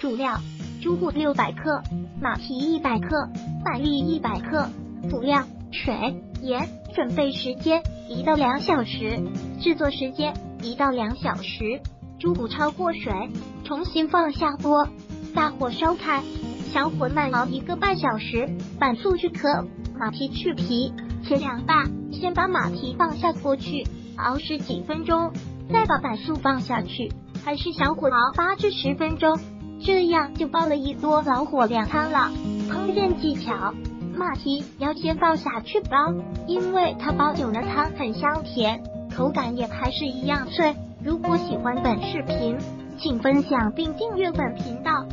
主料：猪骨六百克，马蹄一百克，板栗一百克。辅料：水、盐。准备时间一到两小时，制作时间一到两小时。猪骨焯过水，重新放下锅，大火烧开，小火慢熬一个半小时。板素去壳，马蹄去皮，切两半。先把马蹄放下锅去熬十几分钟，再把板素放下去，还是小火熬八至十分钟，这样就煲了一锅老火靓汤了。烹饪技巧。马蹄要先放下去煲，因为它煲久了汤很香甜，口感也还是一样脆。如果喜欢本视频，请分享并订阅本频道。